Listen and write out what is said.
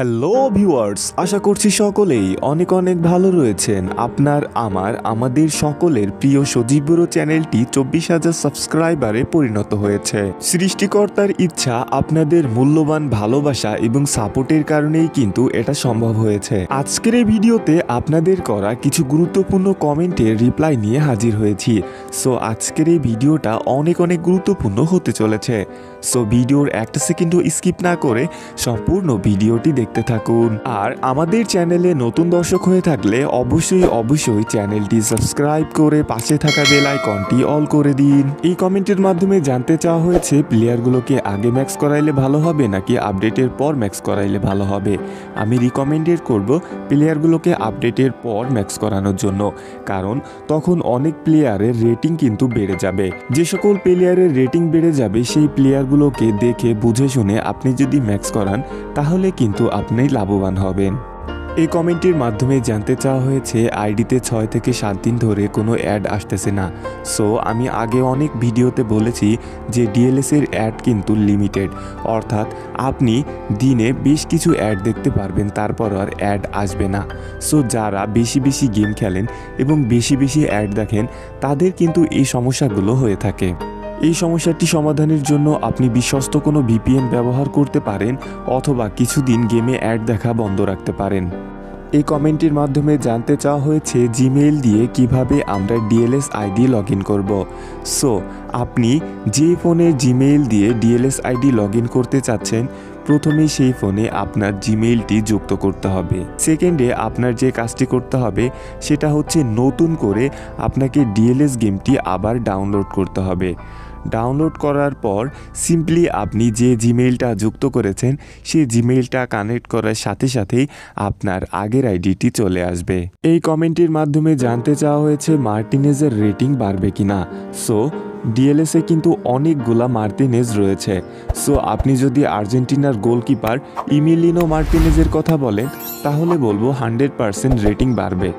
Hello viewers আশা করছি সকলেই অনেক অনেক ভালো রয়েছেন। আপনার, আমার, আমাদের সকলের প্রিয় সজীব বুড়ো চ্যানেলটি চব্বিশ হাজার সাবস্ক্রাইবারে পরিণত হয়েছে। সৃষ্টিকর্তার ইচ্ছা, আপনাদের মূল্যবান ভালোবাসা এবং সাপোর্টের কারণেই কিন্তু এটা সম্ভব হয়েছে। আজকের এই ভিডিওতে আপনাদের করা কিছু গুরুত্বপূর্ণ কমেন্টের রিপ্লাই নিয়ে হাজির হয়েছি। সো আজকের এই ভিডিওটা অনেক অনেক গুরুত্বপূর্ণ হতে চলেছে। সো ভিডিওর একটা সেকেন্ডও স্কিপ না করে সম্পূর্ণ ভিডিওটি দেখতে থাকুন। আর আমাদের চ্যানেলে নতুন দর্শক হয়ে থাকলে অবশ্যই অবশ্যই চ্যানেলটি সাবস্ক্রাইব করে পাশে থাকা বেল আইকনটি অল করে দিন। এই কমেন্টের মাধ্যমে জানতে চাওয়া হয়েছে, প্লেয়ারগুলোকে আগে ম্যাক্স করাইলে ভালো হবে নাকি আপডেটের পর ম্যাক্স করাইলে ভালো হবে? আমি রিকমেন্ডেড করব প্লেয়ারগুলোকে আপডেটের পর ম্যাক্স করানোর জন্য। কারণ তখন অনেক প্লেয়ারের রেটিং কিন্তু বেড়ে যাবে। যে সকল প্লেয়ারের রেটিং বেড়ে যাবে, সেই প্লেয়ারগুলোকে দেখে, বুঝে শুনে আপনি যদি ম্যাক্স করান, তাহলে কিন্তু আপনি লাভবান হবেন। এই কমেন্টের মাধ্যমে জানতে চাওয়া হয়েছে, আইডিতে ছয় থেকে সাত দিন ধরে কোনো অ্যাড আসতেছে না। সো, আমি আগে অনেক ভিডিওতে বলেছি যে ডিএলএসের অ্যাড কিন্তু লিমিটেড। অর্থাৎ, আপনি দিনে বেশ কিছু অ্যাড দেখতে পারবেন, তারপর আর অ্যাড আসবে না। সো, যারা বেশি বেশি গেম খেলেন এবং বেশি বেশি অ্যাড দেখেন, তাদের কিন্তু এই সমস্যাগুলো হয়ে থাকে। এই সমস্যাটি সমাধানের জন্য আপনি বিশ্বস্ত কোনো ভিপিএন ব্যবহার করতে পারেন অথবা কিছুদিন গেমে অ্যাড দেখা বন্ধ রাখতে পারেন। এই কমেন্টের মাধ্যমে জানতে চাওয়া হয়েছে জিমেইল দিয়ে কীভাবে আমরা ডিএলএস আইডি লগ ইন করব। সো, আপনি যে ফোনে জিমেইল দিয়ে ডিএলএস আইডি লগ ইন করতে চাচ্ছেন, প্রথমে সেই ফোনে আপনার জিমেইলটি যুক্ত করতে হবে। সেকেন্ডে আপনার যে কাজটি করতে হবে, সেটা হচ্ছে নতুন করে আপনাকে ডিএলএস গেমটি আবার ডাউনলোড করতে হবে। ডাউনলোড করার পর সিম্পলি আপনি যে জিমেইলটা যুক্ত করেছেন, সেই জিমেইলটা কানেক্ট করার সাথে সাথেই আপনার আগের আইডিটি চলে আসবে। এই কমেন্টের মাধ্যমে জানতে চাওয়া হয়েছে মার্টিনেজের রেটিং বাড়বে কিনা। সো ডিএলএসে কিন্তু অনেকগুলা মার্টিনেজ রয়েছে। সো আপনি যদি আর্জেন্টিনার গোলকিপার ইমিলিনো মার্টিনেজের কথা বলেন, তাহলে বলব হান্ড্রেড পার্সেন্ট রেটিং বাড়বে।